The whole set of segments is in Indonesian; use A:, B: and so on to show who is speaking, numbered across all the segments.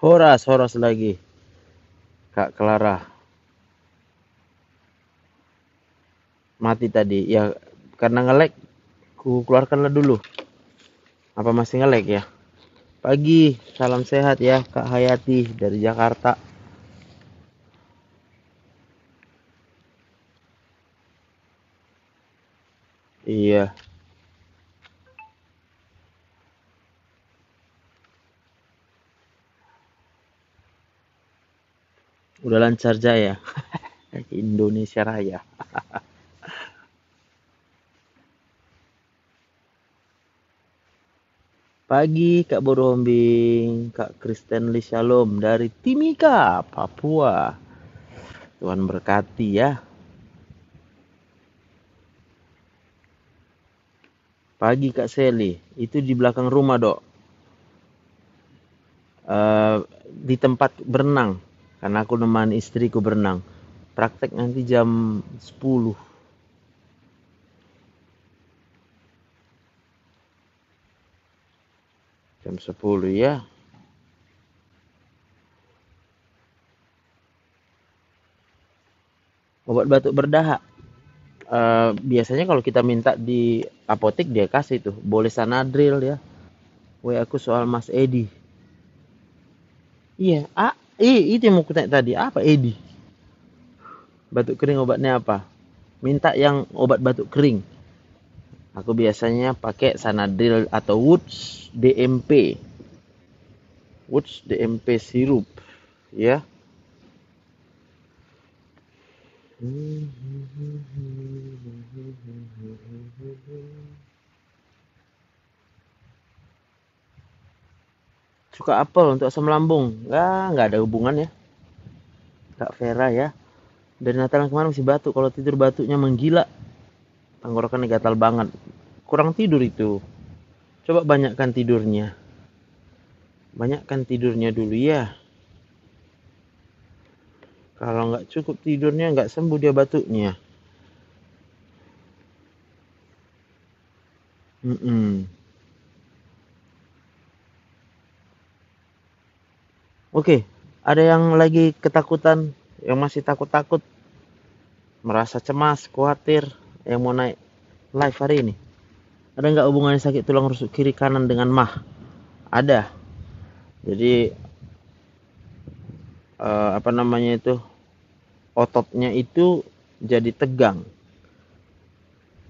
A: Horas, horas lagi. Kak Clara. Mati tadi. Ya, karena ngelek, ku keluarkanlah dulu. Apa masih ngelek ya? Pagi, salam sehat ya Kak Hayati dari Jakarta. Iya. Udah lancar jaya. Indonesia Raya. Pagi Kak Borombing, Kak Kristen Shalom dari Timika, Papua. Tuhan berkati ya. Pagi Kak Seli, itu di belakang rumah dok. Uh, di tempat berenang, karena aku neman istriku berenang. Praktek nanti jam 10 jam 10 ya. Obat batuk berdahak. Uh, biasanya kalau kita minta di apotek dia kasih tuh. Boleh sanadril ya. Woi aku soal Mas Edi. Iya ah eh itu yang mau kutanya tadi. Apa Edi? Batuk kering obatnya apa? Minta yang obat batuk kering. Aku biasanya pakai Sanadril atau Woods DMP. Woods DMP sirup, ya. Suka apel untuk asam lambung? Enggak, nggak ada hubungan ya. Kak Vera ya. Dari Natal kemarin masih batuk. Kalau tidur batuknya menggila tenggorokan gatal banget kurang tidur itu coba banyakkan tidurnya banyakkan tidurnya dulu ya kalau nggak cukup tidurnya nggak sembuh dia batuknya mm -mm. Oke, ada yang lagi ketakutan, yang masih takut-takut, merasa cemas, khawatir, yang mau naik live hari ini? Ada nggak hubungannya sakit tulang rusuk kiri kanan dengan mah? Ada. Jadi uh, apa namanya itu ototnya itu jadi tegang.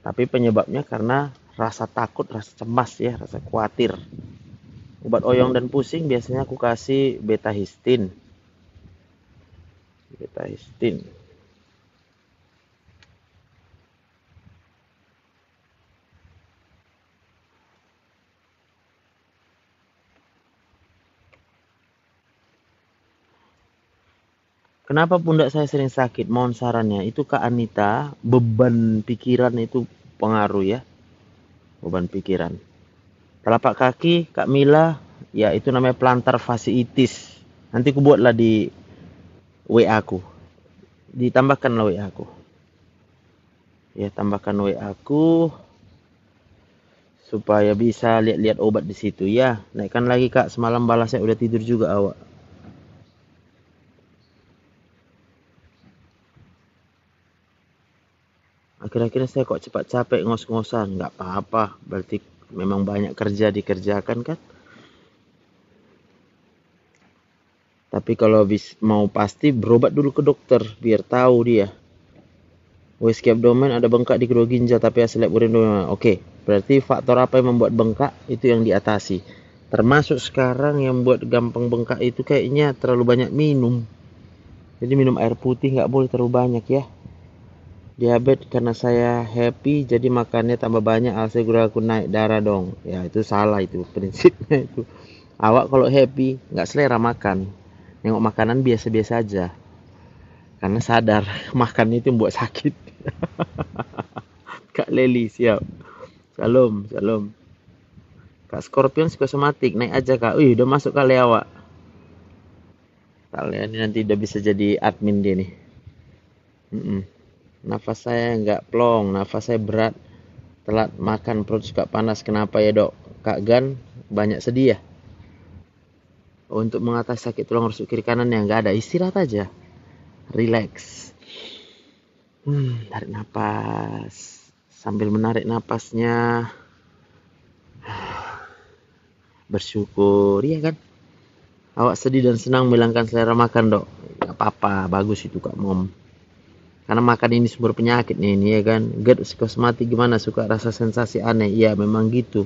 A: Tapi penyebabnya karena rasa takut, rasa cemas ya, rasa khawatir. Obat oyong dan pusing biasanya aku kasih beta histin. Beta histin. Kenapa pundak saya sering sakit? Mohon sarannya. Itu Kak Anita, beban pikiran itu pengaruh ya. Beban pikiran. Telapak kaki, Kak Mila, ya itu namanya plantar fasciitis. Nanti aku buatlah di WA aku. Ditambahkanlah WA aku. Ya, tambahkan WA aku supaya bisa lihat-lihat obat di situ ya. Naikkan lagi Kak, semalam balasnya udah tidur juga awak. Akhir-akhir saya kok cepat capek ngos-ngosan nggak apa-apa. Berarti memang banyak kerja dikerjakan kan? Tapi kalau bis, mau pasti berobat dulu ke dokter biar tahu dia. Whiskey abdomen ada bengkak di kedua ginjal tapi hasil lab urin Oke, berarti faktor apa yang membuat bengkak? Itu yang diatasi. Termasuk sekarang yang buat gampang bengkak itu kayaknya terlalu banyak minum. Jadi minum air putih nggak boleh terlalu banyak ya diabetes karena saya happy jadi makannya tambah banyak alsa gula aku naik darah dong. Ya itu salah itu prinsipnya itu. Awak kalau happy nggak selera makan. Nengok makanan biasa-biasa aja. Karena sadar makan itu membuat sakit. Kak Leli siap. Salam salam Kak Scorpion psikosomatik naik aja Kak. Wih udah masuk kali awak. Kalian nanti udah bisa jadi admin dia nih. Mm -mm nafas saya nggak plong nafas saya berat. Telat makan perut suka panas. Kenapa ya dok? Kak Gan banyak sedih ya? Untuk mengatasi sakit tulang rusuk kiri kanan yang nggak ada istirahat aja. Relax. Hmm, tarik napas sambil menarik napasnya. Bersyukur ya kan? Awak sedih dan senang menghilangkan selera makan dok. Nggak apa-apa bagus itu kak mom karena makan ini sumber penyakit nih ini ya kan. GERD psikosomati gimana suka rasa sensasi aneh. Iya memang gitu.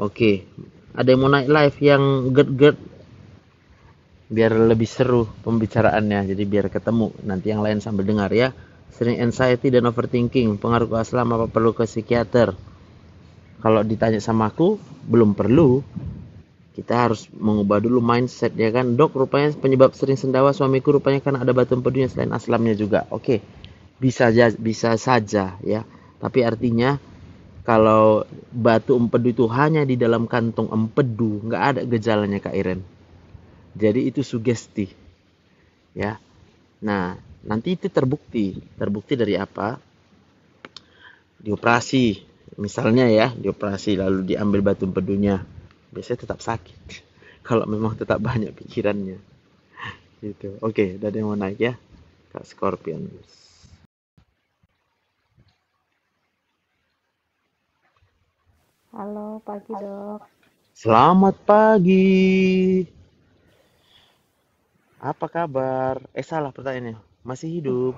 A: Oke. Ada yang mau naik live yang GERD-GERD biar lebih seru pembicaraannya jadi biar ketemu. Nanti yang lain sambil dengar ya. Sering anxiety dan overthinking. Pengaruh ke aslam apa perlu ke psikiater? Kalau ditanya sama aku belum perlu kita harus mengubah dulu mindset ya kan? Dok rupanya penyebab sering sendawa suamiku rupanya karena ada batu empedunya selain aslamnya juga. Oke bisa aja bisa saja ya. Tapi artinya kalau batu empedu itu hanya di dalam kantong empedu nggak ada gejalanya kak Iren. Jadi itu sugesti ya. Nah nanti itu terbukti. Terbukti dari apa? Dioperasi misalnya ya dioperasi lalu diambil batu empedunya biasanya tetap sakit. Kalau memang tetap banyak pikirannya. Gitu. Oke okay, yang mau naik ya? Kak Scorpion.
B: Halo pagi dok.
A: Selamat pagi. Apa kabar? Eh salah pertanyaannya. Masih hidup?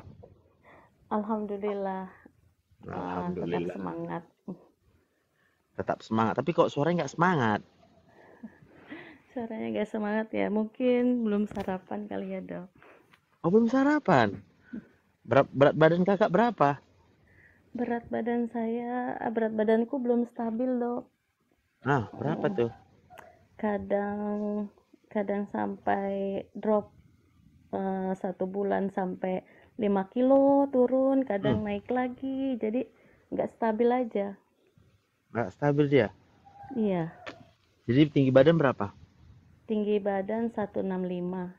B: Alhamdulillah. Alhamdulillah. Tetap semangat.
A: Tetap semangat. Tapi kok suaranya nggak semangat
B: Suaranya gak semangat ya. Mungkin belum sarapan kali ya, Dok.
A: Oh, belum sarapan. Berat, berat badan kakak berapa?
B: Berat badan saya, ah, berat badanku belum stabil, Dok.
A: Ah, berapa tuh?
B: Kadang kadang sampai drop uh, satu bulan sampai 5 kilo turun, kadang hmm. naik lagi. Jadi nggak stabil aja.
A: Nggak stabil dia?
B: Iya.
A: Jadi tinggi badan berapa?
B: Tinggi badan 165.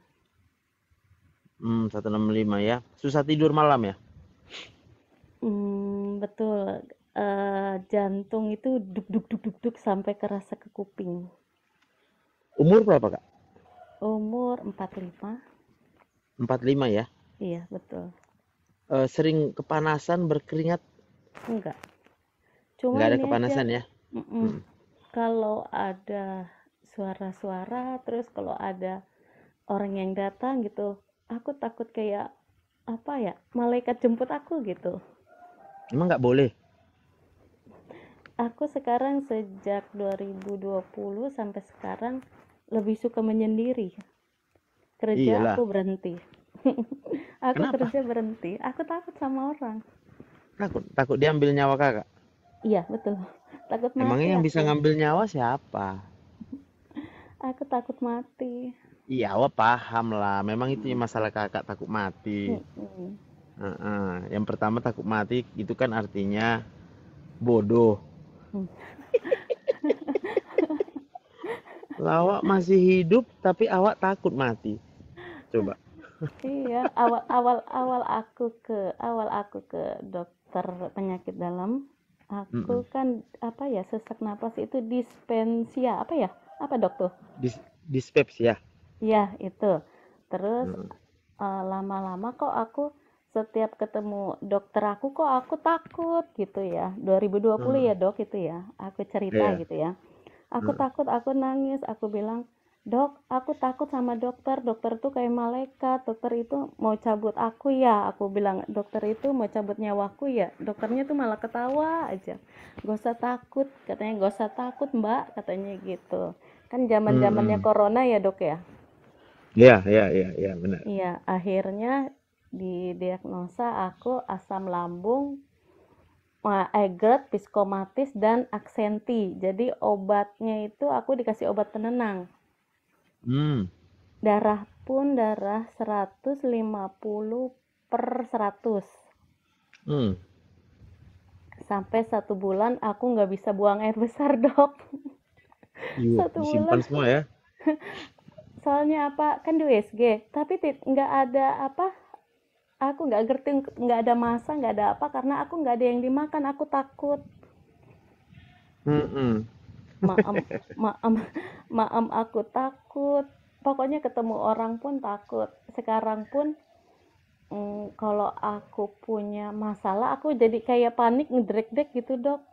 A: Hmm, 165 ya. Susah tidur malam ya?
B: Hmm, betul. Uh, jantung itu duk duk duk duk duk sampai kerasa ke kuping.
A: Umur berapa, Kak?
B: Umur 45.
A: 45 ya?
B: Iya, betul.
A: Uh, sering kepanasan, berkeringat?
B: Enggak. Cuma
A: Enggak ada kepanasan aja, ya?
B: Mm -mm. Hmm. Kalau ada suara-suara terus kalau ada orang yang datang gitu aku takut kayak apa ya malaikat jemput aku gitu.
A: Emang nggak boleh?
B: Aku sekarang sejak 2020 sampai sekarang lebih suka menyendiri. Kerja Iyalah. aku berhenti. Aku Kenapa? kerja berhenti. Aku takut sama orang.
A: Takut takut diambil nyawa kakak?
B: Iya betul. Takut
A: emangnya yang bisa ngambil nyawa siapa
B: Aku takut mati.
A: Iya, awak paham lah. Memang itu masalah kakak takut mati. Hmm. Uh -uh. Yang pertama takut mati itu kan artinya bodoh. Hmm. Lawak masih hidup tapi awak takut mati. Coba.
B: iya, awal awal awal aku ke awal aku ke dokter penyakit dalam, aku mm -mm. kan apa ya sesak napas itu dispensia apa ya? Apa dok tuh?
A: Dis dispepsia
B: ya? Itu. Terus hmm. uh, lama-lama kok aku setiap ketemu dokter aku kok aku takut gitu ya. 2020 hmm. ya dok itu ya. Aku cerita yeah. gitu ya. Aku hmm. takut aku nangis. Aku bilang dok aku takut sama dokter. Dokter tuh kayak malaikat. Dokter itu mau cabut aku ya. Aku bilang dokter itu mau cabut nyawaku ya. Dokternya tuh malah ketawa aja. Gak usah takut katanya. Gak usah takut mbak katanya gitu kan zaman zamannya hmm. corona ya dok ya
A: iya iya iya iya benar
B: iya akhirnya didiagnosa aku asam lambung egret, psikomatis dan aksenti. Jadi obatnya itu aku dikasih obat penenang.
A: Hmm.
B: Darah pun darah 150 per 100.
A: Hmm.
B: Sampai satu bulan aku nggak bisa buang air besar dok.
A: Yuk, satu bulan. semua ya.
B: Soalnya apa? Kan di USG, tapi nggak ada apa? Aku nggak ngerti, nggak ada masa, nggak ada apa karena aku nggak ada yang dimakan. Aku takut.
A: Hmm, -hmm.
B: maam maam maam aku takut pokoknya ketemu orang pun takut sekarang pun mm, kalau aku punya masalah aku jadi kayak panik ngedrek-dek gitu dok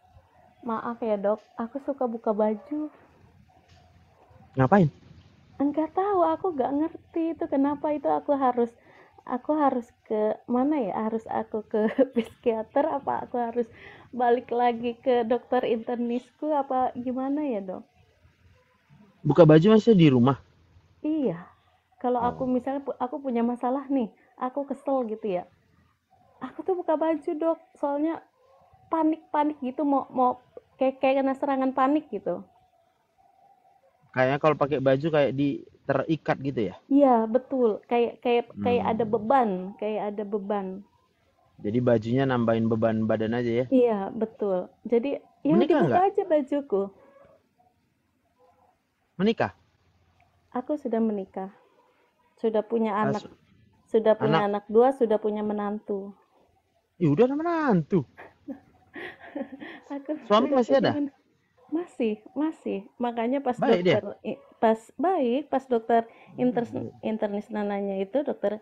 B: maaf ya dok aku suka buka baju
A: Ngapain?
B: enggak tahu aku nggak ngerti itu kenapa itu aku harus aku harus ke mana ya harus aku ke psikiater apa aku harus balik lagi ke dokter internisku apa gimana ya dok
A: Buka baju masih di rumah?
B: iya kalau aku
A: Oh.
B: misalnya aku punya masalah nih aku kesel gitu ya aku tuh buka baju dok soalnya panik panik gitu mau mau kayak kayak kena serangan panik gitu
A: Kayaknya kalau pakai baju kayak di terikat gitu ya.
B: iya betul kayak kayak kayak ada
A: Hmm.
B: beban kayak ada beban
A: Jadi bajunya nambahin beban badan aja ya.
B: iya betul jadi ya
A: Menikah
B: dibuka
A: nggak?
B: aja bajuku
A: Menikah?
B: aku sudah menikah sudah punya anak
A: su-
B: sudah punya
A: anak?
B: anak dua sudah punya menantu
A: Ih, udah ada menantu.
B: aku
A: Suami masih ada?
B: men- masih masih makanya pas
A: Baik dia.
B: dokter i- pas baik pas dokter inter internis nanya itu dokter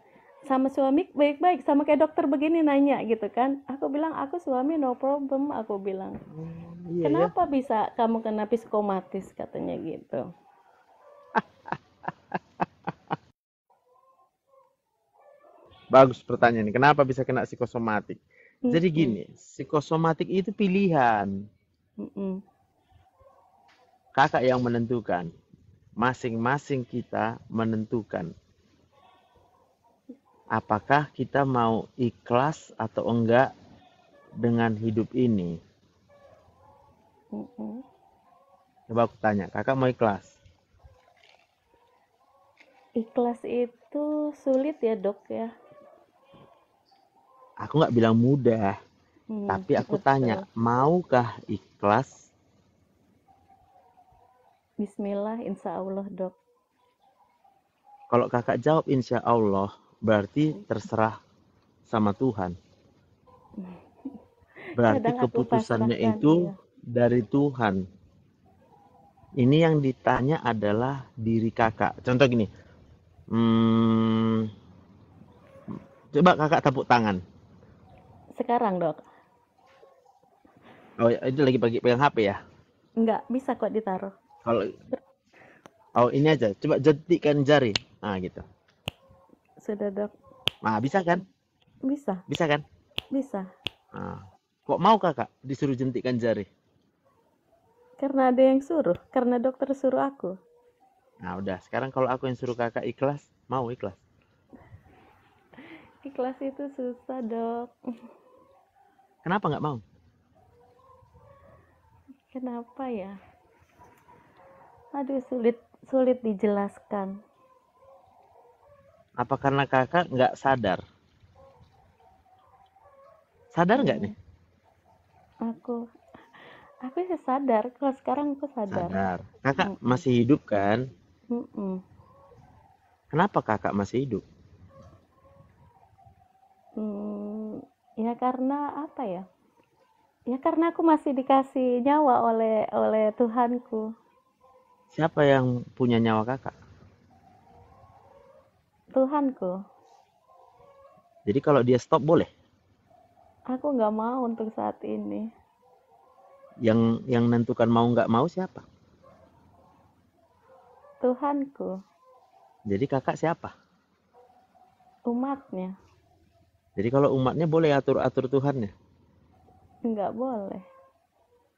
B: sama suami baik-baik sama kayak dokter begini nanya gitu kan aku bilang aku suami no problem aku bilang
A: Oh, iya ya.
B: kenapa bisa kamu kena psikomatis katanya gitu
A: Bagus pertanyaan ini. Kenapa bisa kena psikosomatik? Jadi gini, psikosomatik itu pilihan. Kakak yang menentukan. Masing-masing kita menentukan. Apakah kita mau ikhlas atau enggak dengan hidup ini? Coba aku tanya, kakak mau ikhlas?
B: ikhlas itu sulit ya dok ya
A: Aku nggak bilang mudah,
B: Hmm,
A: tapi aku
B: betul.
A: tanya, maukah ikhlas?
B: Bismillah, insya Allah dok.
A: Kalau kakak jawab insya Allah, berarti terserah sama Tuhan. Berarti
B: Kadang
A: keputusannya itu
B: iya.
A: dari Tuhan. Ini yang ditanya adalah diri kakak. Contoh gini, hmm, coba kakak tepuk tangan.
B: Sekarang dok,
A: Oh, itu lagi pagi pegang HP ya?
B: nggak bisa kok ditaruh.
A: Kalau oh ini aja, coba jentikkan jari. Nah gitu.
B: Sudah dok,
A: Nah bisa kan?
B: bisa,
A: Bisa kan?
B: bisa.
A: Nah, kok mau kakak disuruh jentikkan jari?
B: Karena ada yang suruh, karena dokter suruh aku.
A: Nah udah, sekarang kalau aku yang suruh kakak ikhlas, mau ikhlas.
B: Ikhlas itu susah dok.
A: Kenapa nggak mau?
B: Kenapa ya? Aduh sulit, sulit dijelaskan.
A: Apa karena kakak nggak sadar? Sadar nggak nih?
B: Aku, aku sih sadar. Kalau sekarang aku sadar.
A: Sadar. Kakak
B: Mm-mm.
A: masih hidup kan?
B: Mm-mm.
A: Kenapa kakak masih hidup?
B: Hmm, ya karena apa ya? Ya karena aku masih dikasih nyawa oleh oleh Tuhanku.
A: Siapa yang punya nyawa kakak?
B: Tuhanku.
A: Jadi kalau dia stop boleh?
B: Aku nggak mau untuk saat ini.
A: Yang yang menentukan mau nggak mau siapa?
B: Tuhanku,
A: Jadi kakak siapa?
B: umatnya,
A: Jadi kalau umatnya boleh atur-atur Tuhannya.
B: nggak boleh.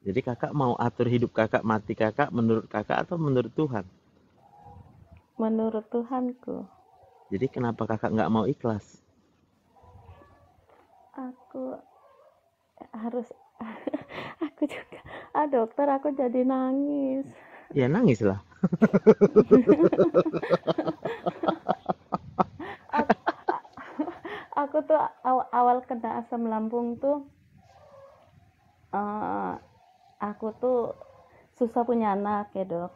A: Jadi kakak mau atur hidup kakak, mati kakak menurut kakak atau menurut Tuhan?
B: Menurut Tuhanku,
A: Jadi kenapa kakak nggak mau ikhlas?
B: aku harus. aku juga. Ah dokter, aku jadi nangis.
A: Ya nangis lah.
B: Aku, aku tuh aw- awal kena asam lambung tuh, eh, aku tuh susah punya anak ya dok.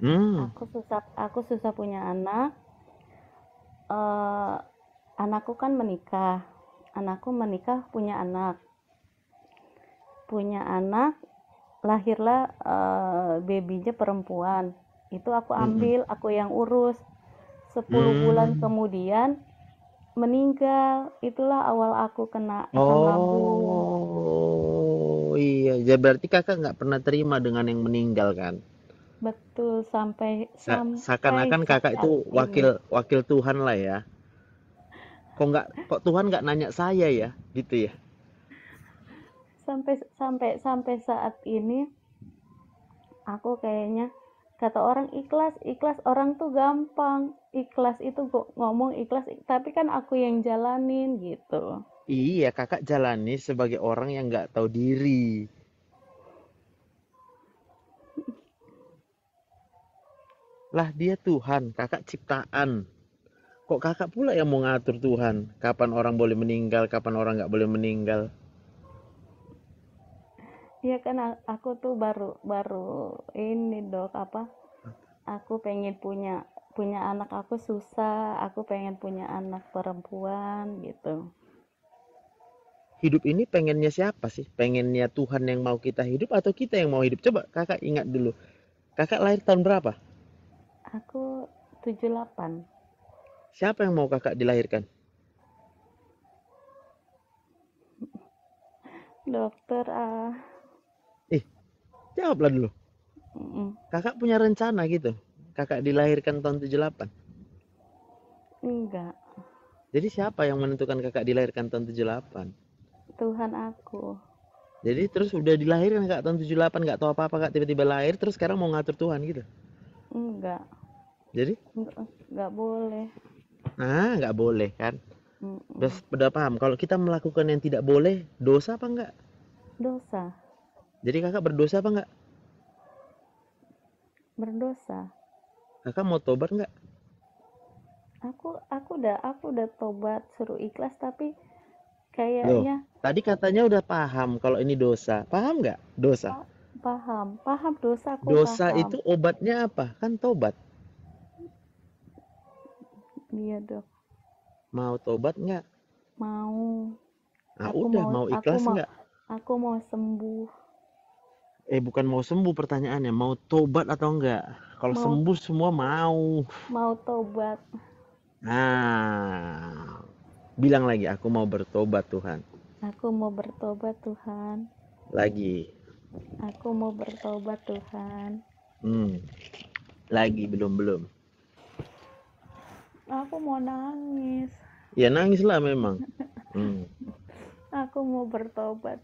A: Hmm,
B: Aku susah, aku susah punya anak. eh anakku kan menikah. Anakku menikah punya anak. Punya anak lahirlah eh, babynya perempuan itu aku
A: Mm-mm.
B: ambil aku yang urus 10 bulan
A: Hmm.
B: kemudian meninggal itulah awal aku kena lambung
A: Oh, iya. Ya berarti kakak nggak pernah terima dengan yang meninggal kan?
B: betul sampai
A: Sa-
B: sampai
A: Seakan-akan kakak itu
B: ini
A: wakil wakil Tuhan lah ya. Kok nggak, kok Tuhan nggak nanya saya ya, gitu ya?
B: sampai sampai sampai saat ini aku kayaknya kata orang ikhlas ikhlas orang tuh gampang ikhlas itu kok ngomong ikhlas tapi kan aku yang jalanin gitu
A: Iya, kakak jalani sebagai orang yang nggak tahu diri. Lah dia Tuhan, kakak ciptaan. Kok kakak pula yang mau ngatur Tuhan? Kapan orang boleh meninggal, kapan orang nggak boleh meninggal?
B: Iya kan aku tuh baru baru ini dok apa aku pengen punya punya anak aku susah aku pengen punya anak perempuan gitu
A: Hidup ini pengennya siapa sih? Pengennya Tuhan yang mau kita hidup atau kita yang mau hidup? Coba kakak ingat dulu. Kakak lahir tahun berapa?
B: Aku 78
A: Siapa yang mau kakak dilahirkan?
B: dokter ah
A: Eh, jawablah dulu.
B: mm,
A: Kakak punya rencana gitu. Kakak dilahirkan tahun 78.
B: enggak
A: Jadi siapa yang menentukan kakak dilahirkan tahun 78?
B: Tuhan aku
A: Jadi terus udah dilahirkan kakak tahun 78 nggak tahu apa-apa kak tiba-tiba lahir terus sekarang mau ngatur Tuhan gitu.
B: Enggak
A: Jadi,
B: enggak, enggak boleh
A: nah nggak boleh kan?
B: Mm-mm.
A: Udah, udah paham. Kalau kita melakukan yang tidak boleh, dosa apa enggak?
B: dosa
A: Jadi kakak berdosa apa enggak?
B: berdosa
A: Kakak mau tobat enggak?
B: aku aku udah aku udah tobat suruh ikhlas tapi
A: Loh,
B: kayaknya
A: tadi katanya udah paham kalau ini dosa. Paham nggak? Dosa.
B: pa- paham paham dosa aku
A: Dosa
B: paham
A: itu obatnya apa? Kan tobat.
B: iya dok
A: Mau tobat nggak?
B: mau
A: Nah
B: aku
A: udah,
B: mau
A: mau ikhlas nggak?
B: aku mau sembuh
A: Eh bukan mau sembuh pertanyaannya, mau tobat atau enggak? Kalau
B: mau
A: sembuh semua mau.
B: mau tobat
A: Nah, bilang lagi aku mau bertobat Tuhan.
B: aku mau bertobat Tuhan
A: Lagi.
B: Aku mau bertobat Tuhan
A: Hmm, lagi belum belum.
B: aku mau nangis
A: Ya nangislah memang. Hmm,
B: aku mau bertobat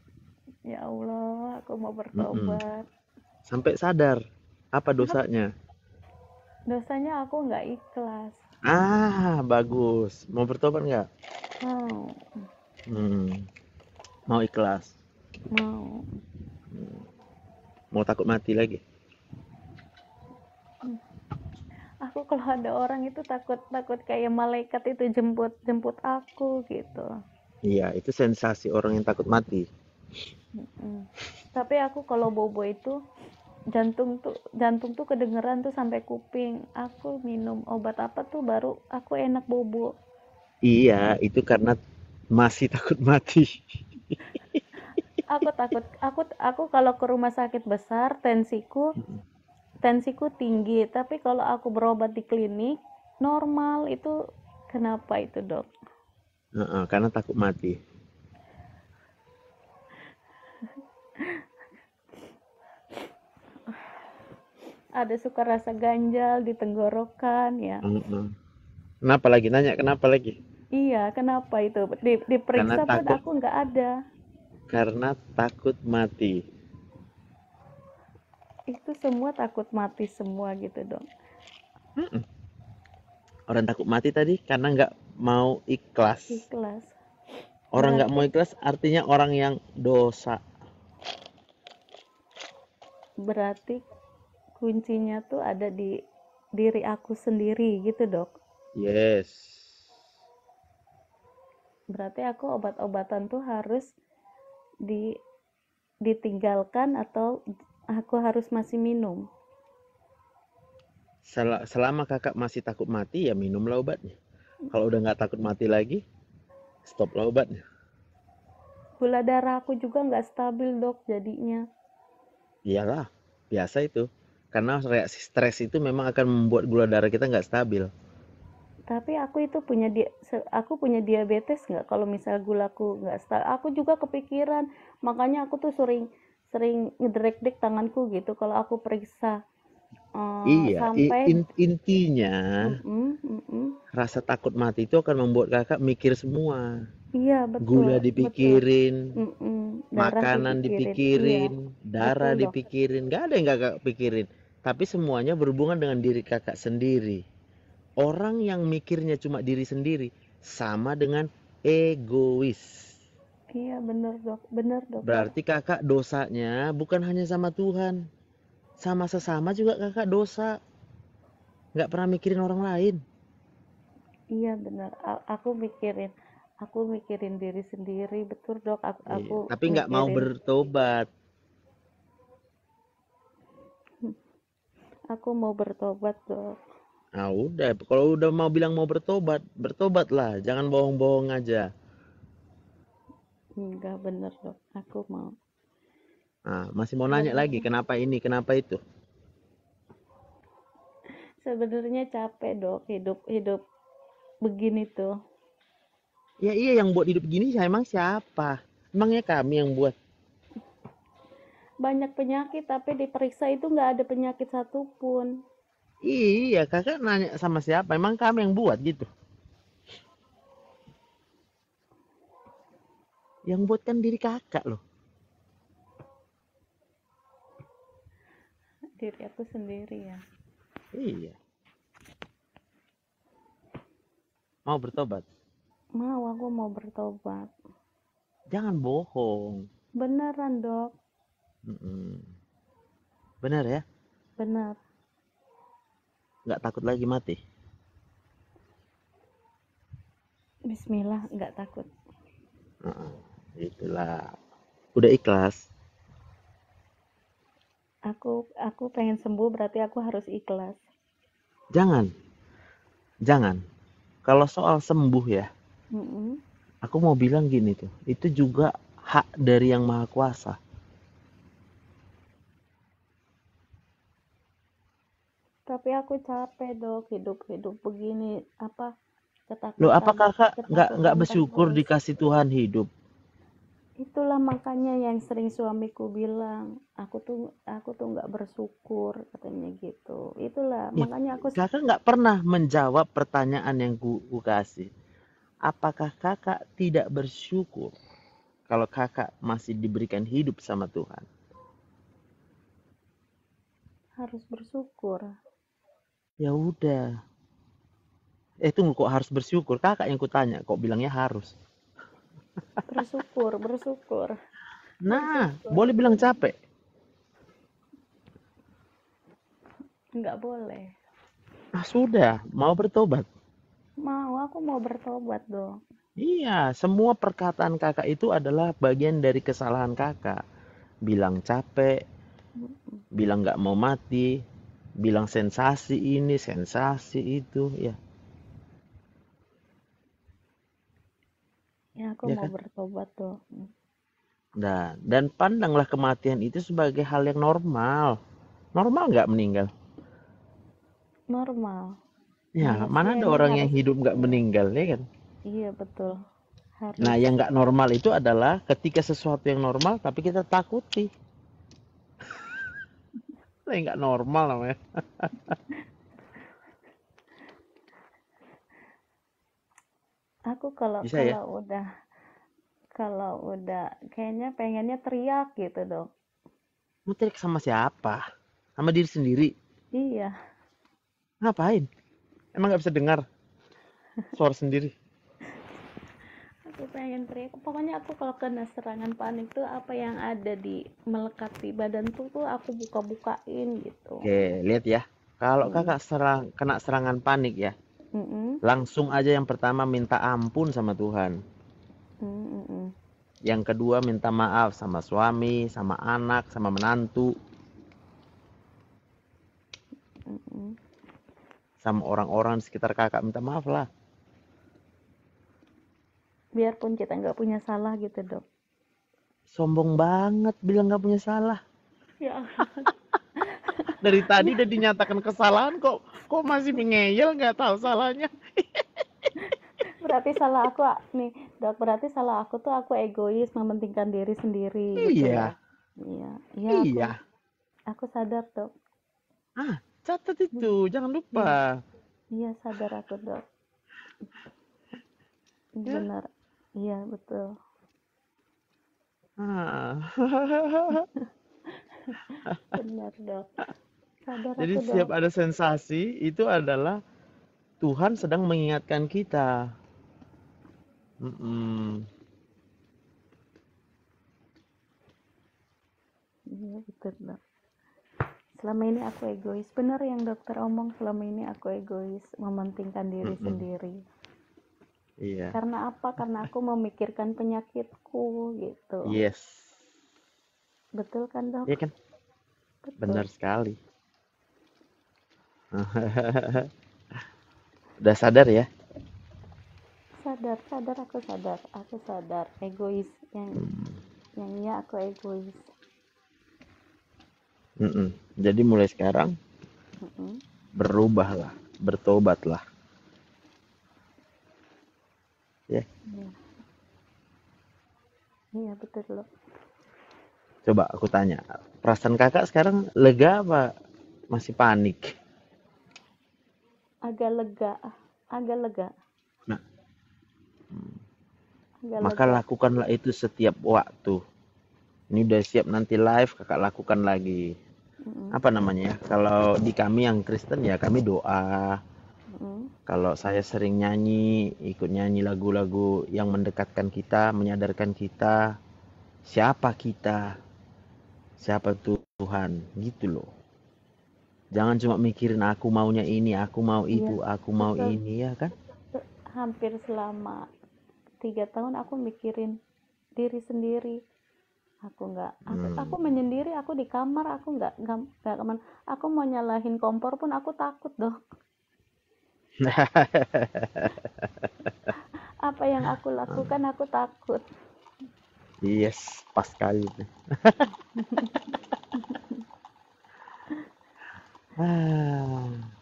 B: ya Allah aku mau bertobat
A: Sampai sadar apa dosanya.
B: dosanya aku nggak ikhlas
A: Ah, bagus. Mau bertobat nggak?
B: mau
A: Hmm, mau ikhlas.
B: mau
A: Hmm, Mau takut mati lagi.
B: aku kalau ada orang itu takut takut kayak malaikat itu jemput jemput aku gitu
A: Iya, itu sensasi orang yang takut mati.
B: Tapi aku kalau bobo itu jantung tuh jantung tuh kedengeran tuh sampai kuping aku minum obat apa tuh baru aku enak bobo
A: Iya, itu karena masih takut mati.
B: aku takut aku aku kalau ke rumah sakit besar tensiku tensiku tinggi tapi kalau aku berobat di klinik normal itu kenapa itu dok
A: Heeh, karena takut mati.
B: ada suka rasa ganjal di tenggorokan ya.
A: Kenapa lagi? Nanya kenapa lagi?
B: iya kenapa itu di, diperiksa pun aku nggak ada
A: karena takut mati.
B: itu semua takut mati semua gitu dong
A: Mm-mm. Orang takut mati tadi karena nggak mau ikhlas.
B: ikhlas
A: Orang nggak mau ikhlas artinya orang yang dosa.
B: berarti kuncinya tuh ada di diri aku sendiri gitu dok
A: Yes.
B: berarti aku obat-obatan tuh harus di ditinggalkan atau aku harus masih minum
A: Sel- Selama kakak masih takut mati ya minumlah obatnya. Kalau udah nggak takut mati lagi, stoplah obatnya.
B: gula darah aku juga nggak stabil dok jadinya
A: Iyalah, biasa itu. Karena reaksi stres itu memang akan membuat gula darah kita nggak stabil.
B: Tapi aku itu punya dia, aku punya diabetes nggak? Kalau misal gulaku nggak stabil, aku juga kepikiran. Makanya aku tuh sering sering ngedrek-dek tanganku gitu kalau aku periksa uh,
A: Iya,
B: sampai
A: in, intinya
B: mm -mm, mm -mm.
A: rasa takut mati itu akan membuat kakak mikir semua.
B: Iya betul,
A: Gula
B: betul.
A: dipikirin,
B: Mm -mm. Darah
A: makanan
B: dipikirin,
A: dipikirin,
B: iya,
A: darah
B: betul
A: dipikirin, gak ada yang kakak pikirin. Tapi semuanya berhubungan dengan diri kakak sendiri. Orang yang mikirnya cuma diri sendiri sama dengan egois.
B: Iya bener dok, bener dok.
A: Berarti kakak dosanya bukan hanya sama Tuhan, sama sesama juga kakak dosa. Nggak pernah mikirin orang lain.
B: Iya bener, A- aku mikirin, aku mikirin diri sendiri, betul dok. Aku,
A: Iya,
B: aku
A: Tapi nggak mau bertobat.
B: aku mau bertobat dok.
A: Nah udah, kalau udah mau bilang mau bertobat, bertobatlah. Jangan bohong-bohong aja.
B: Enggak bener dok, aku mau.
A: Nah, masih mau nanya lagi, kenapa ini, kenapa itu?
B: Sebenarnya capek dok, hidup hidup begini tuh.
A: Ya iya yang buat hidup gini ya emang siapa? Emangnya kami yang buat?
B: Banyak penyakit, tapi diperiksa itu nggak ada penyakit satupun.
A: Iya, kakak nanya sama siapa? Emang kami yang buat gitu? Yang buat kan diri kakak loh.
B: Diri aku sendiri ya.
A: Iya. Mau bertobat?
B: Mau, aku mau bertobat.
A: Jangan bohong.
B: Beneran dok,
A: Mm-mm. Benar ya?
B: bener.
A: Nggak takut lagi mati?
B: Bismillah, nggak takut.
A: Heeh, itulah. Udah ikhlas.
B: Aku aku pengen sembuh, berarti aku harus ikhlas.
A: Jangan. Jangan. Kalau soal sembuh ya,
B: Mm-mm.
A: aku mau bilang gini tuh. Itu juga hak dari yang maha kuasa.
B: Tapi aku capek dok, hidup-hidup begini, apa ketakutan,
A: Loh, apa kakak nggak nggak bersyukur
B: terus.
A: dikasih Tuhan hidup?
B: Itulah makanya yang sering suamiku bilang, aku tuh aku tuh nggak bersyukur katanya gitu. Itulah
A: Ya,
B: makanya aku
A: kakak nggak pernah menjawab pertanyaan yang ku, ku kasih. Apakah kakak tidak bersyukur kalau kakak masih diberikan hidup sama Tuhan?
B: harus bersyukur.
A: Ya udah. Eh tunggu kok harus bersyukur? Kakak yang kutanya kok bilangnya harus.
B: Bersyukur, bersyukur,
A: Nah,
B: bersyukur.
A: boleh bilang capek.
B: Nggak boleh.
A: Ah sudah, mau bertobat.
B: Mau, aku mau bertobat dong.
A: Iya, semua perkataan kakak itu adalah bagian dari kesalahan kakak. Bilang capek, bilang nggak mau mati, bilang sensasi ini, sensasi itu, ya,
B: Ya aku
A: ya
B: mau
A: kan?
B: bertobat dong.
A: Dan dan pandanglah kematian itu sebagai hal yang normal. Normal nggak meninggal?
B: Normal.
A: Ya,
B: Manusia
A: mana ada orang yang hidup nggak
B: iya,
A: meninggal, ya kan?
B: iya betul. Harus
A: Nah, yang nggak normal itu adalah ketika sesuatu yang normal tapi kita takuti. Yang nggak normal namanya.
B: aku kalau
A: Bisa ya?
B: kalau udah kalau udah kayaknya pengennya teriak gitu dong.
A: Mau teriak sama siapa? Sama diri sendiri.
B: Iya,
A: Ngapain? Emang nggak bisa dengar suara sendiri?
B: Aku pengen teriak. Pokoknya aku kalau kena serangan panik tuh apa yang ada di melekat di badanku tuh aku buka-bukain gitu.
A: Oke, lihat ya. Kalau
B: Hmm.
A: kakak serang, kena serangan panik ya,
B: Mm-mm.
A: langsung aja yang pertama minta ampun sama Tuhan.
B: Mm-mm.
A: Yang kedua minta maaf sama suami, sama anak, sama menantu,
B: Mm-mm.
A: sama orang-orang di sekitar kakak minta maaf lah.
B: Biarpun kita nggak punya salah gitu dok.
A: Sombong banget bilang nggak punya salah.
B: Ya,
A: Dari tadi udah dinyatakan kesalahan kok kok masih mengeyel nggak tahu salahnya.
B: berarti salah aku ah, nih, Dok. Berarti salah aku tuh aku egois, mementingkan diri sendiri gitu
A: Iya,
B: ya. Iya, iya aku
A: iya.
B: aku sadar, Dok.
A: Ah, catat itu, jangan
B: Iya,
A: lupa.
B: iya sadar aku, Dok.
A: Ya.
B: Benar. Iya, betul.
A: Ah.
B: Benar, Dok. Sadar
A: Jadi
B: aku,
A: setiap
B: Dok.
A: ada sensasi itu adalah Tuhan sedang mengingatkan kita. Mm-mm.
B: Iya, betul, Dok. Selama ini aku egois. Benar yang dokter omong, selama ini aku egois, mementingkan diri
A: Mm-mm.
B: sendiri.
A: Iya.
B: Karena apa? Karena aku memikirkan penyakitku gitu.
A: Yes.
B: Betul kan, Dok?
A: Iya kan?
B: Betul.
A: Benar sekali. Udah sadar ya?
B: Sadar, sadar aku sadar. Aku sadar egois yang yang iya aku egois.
A: Mm-mm. Jadi mulai sekarang
B: Mm-mm.
A: berubahlah, bertobatlah. Ya,
B: Iya. Iya, betul loh.
A: coba aku tanya. Perasaan kakak sekarang lega apa masih panik?
B: Agak lega, agak lega,
A: Nah,
B: agak
A: maka
B: lega.
A: lakukanlah itu setiap waktu. Ini udah siap nanti live, kakak lakukan lagi. Apa namanya ya? Kalau di kami yang Kristen ya kami doa. Kalau saya sering nyanyi, ikut nyanyi lagu-lagu yang mendekatkan kita, menyadarkan kita siapa kita, siapa Tuhan, gitu loh. Jangan cuma mikirin aku maunya ini, aku mau
B: Iya,
A: itu, aku mau
B: betul.
A: ini ya kan?
B: Hampir selama tiga tahun aku mikirin diri sendiri. Aku nggak, aku, aku
A: Hmm.
B: menyendiri, aku di kamar, aku nggak nggak nggak ke mana. Aku mau nyalahin kompor pun aku takut dok. Apa yang aku lakukan aku takut.
A: Yes, pas sekali. Ah.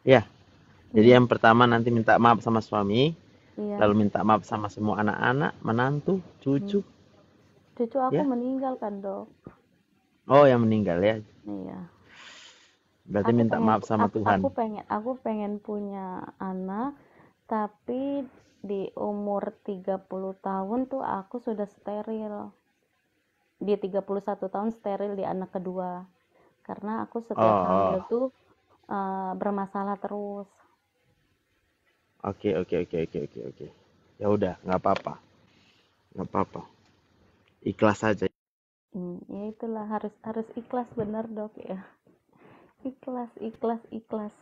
A: Ya, jadi
B: Iya,
A: yang pertama nanti minta maaf sama suami,
B: iya.
A: lalu minta maaf sama semua anak-anak, menantu,
B: Hmm.
A: cucu,
B: Cucu aku
A: ya.
B: meninggal kan dok.
A: Oh, yang meninggal ya.
B: Iya.
A: Berarti
B: Aku
A: minta
B: pengen,
A: maaf sama
B: aku,
A: Tuhan.
B: aku pengen, aku pengen punya anak, tapi di umur 30 tahun tuh aku sudah steril. Di 31 tahun steril di anak kedua. Karena aku setiap
A: Oh,
B: hamil tuh eh, bermasalah terus.
A: Oke, oke, oke, oke, oke, oke. Ya udah, nggak apa-apa, nggak apa-apa. Ikhlas aja.
B: Hmm, ya itulah harus harus ikhlas bener dok ya. Ikhlas, ikhlas, ikhlas.